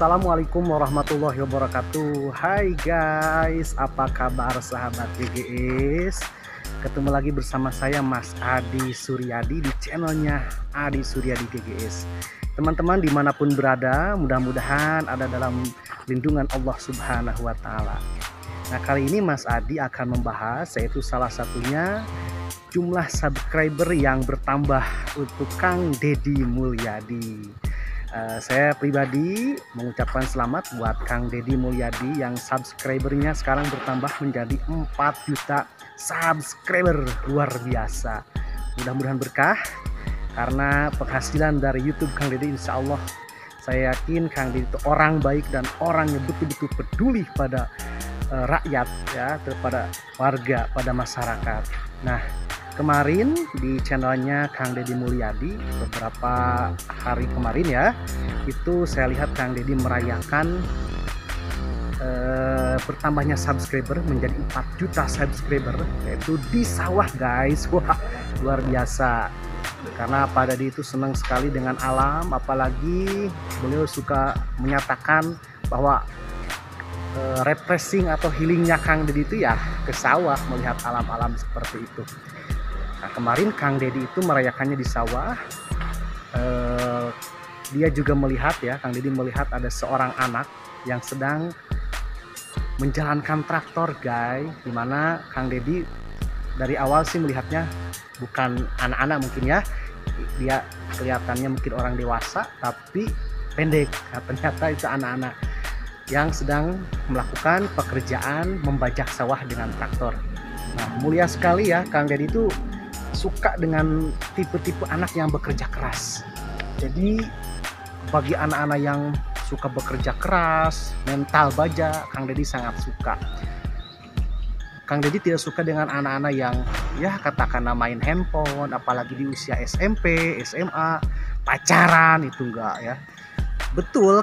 Assalamualaikum warahmatullahi wabarakatuh Hai guys, apa kabar sahabat GGS Ketemu lagi bersama saya Mas Adi Suryadi di channelnya Adi Suryadi GGS Teman-teman di mana pun berada, mudah-mudahan ada dalam lindungan Allah Subhanahu Wa Taala. Nah kali ini Mas Adi akan membahas yaitu salah satunya jumlah subscriber yang bertambah untuk Kang Dedi Mulyadi. Uh, saya pribadi mengucapkan selamat buat Kang Dedi Mulyadi yang subscribernya sekarang bertambah menjadi 4 juta subscriber luar biasa. Mudah-mudahan berkah karena penghasilan dari YouTube Kang Dedi insya Allah saya yakin Kang Dedi itu orang baik dan orang yang betul-betul peduli pada uh, rakyat ya kepada warga pada masyarakat. Nah kemarin di channelnya Kang Dedi Mulyadi beberapa hari kemarin ya itu saya lihat Kang Dedi merayakan uh, bertambahnya subscriber menjadi 4 juta subscriber yaitu di sawah guys. Wah luar biasa. Karena Pak Dadi itu senang sekali dengan alam apalagi beliau suka menyatakan bahwa uh, refreshing atau healingnya Kang Dedi itu ya ke sawah melihat alam-alam seperti itu nah kemarin Kang Dedi itu merayakannya di sawah. Uh, dia juga melihat ya Kang Dedi melihat ada seorang anak yang sedang menjalankan traktor guys di mana Kang Dedi dari awal sih melihatnya bukan anak-anak mungkin ya. Dia kelihatannya mungkin orang dewasa tapi pendek. Nah, ternyata itu anak-anak yang sedang melakukan pekerjaan membajak sawah dengan traktor. Nah mulia sekali ya Kang Dedi itu suka dengan tipe-tipe anak yang bekerja keras jadi bagi anak-anak yang suka bekerja keras mental baja Kang Dedi sangat suka Kang Dedi tidak suka dengan anak-anak yang ya katakanlah main handphone apalagi di usia SMP, SMA, pacaran itu enggak ya. Betul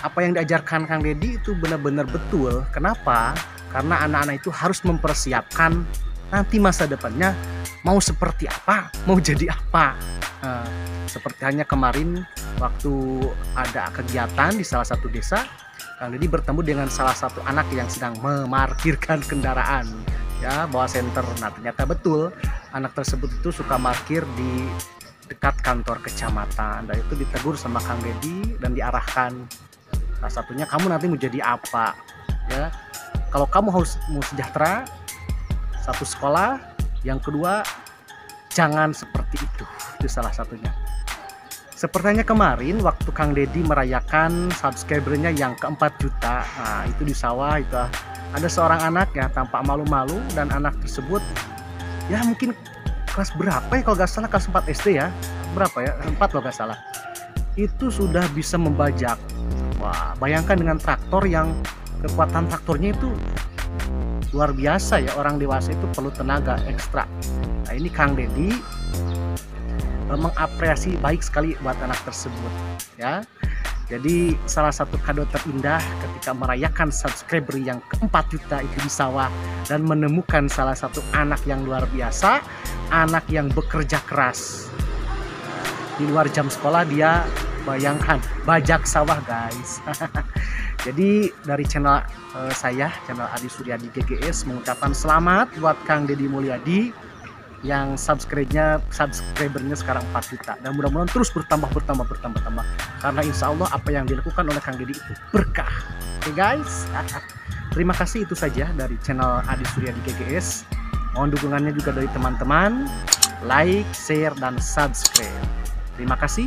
apa yang diajarkan Kang Dedi itu benar-benar betul. Kenapa? Karena anak-anak itu harus mempersiapkan nanti masa depannya mau seperti apa, mau jadi apa. Nah, seperti hanya kemarin waktu ada kegiatan di salah satu desa, Kang Dedi bertemu dengan salah satu anak yang sedang memarkirkan kendaraan ya bawa senter. Nah ternyata betul anak tersebut itu suka parkir di dekat kantor kecamatan. Dan itu ditegur sama Kang Dedi dan diarahkan. Salah satunya kamu nanti mau jadi apa? Ya kalau kamu harus mau sejahtera satu sekolah yang kedua jangan seperti itu. Itu salah satunya. Sepertinya kemarin waktu Kang Dedi merayakan subscribernya yang keempat juta, nah itu di sawah itu. Ada seorang anak ya tampak malu-malu dan anak tersebut ya mungkin kelas berapa ya kalau nggak salah kelas 4 SD ya. Berapa ya? 4 kalau nggak salah. Itu sudah bisa membajak. Wah bayangkan dengan traktor yang kekuatan traktornya itu luar biasa ya orang dewasa itu perlu tenaga ekstra nah ini Kang Dedi mengapresiasi baik sekali buat anak tersebut ya jadi salah satu kado terindah ketika merayakan subscriber yang keempat juta itu di sawah dan menemukan salah satu anak yang luar biasa, anak yang bekerja keras. Di luar jam sekolah dia bayangkan bajak sawah guys. Jadi dari channel uh, saya, channel Adi Suryadi GGS mengucapkan selamat buat Kang Deddy Mulyadi yang subscribe-nya subscribernya sekarang 4 juta. Dan mudah-mudahan terus bertambah bertambah bertambah tambah karena insya Allah apa yang dilakukan oleh Kang Deddy itu berkah. Oke okay, guys? Terima kasih itu saja dari channel Adi Surya di GGS mohon dukungannya juga dari teman-teman. Like share dan subscribe. Terima kasih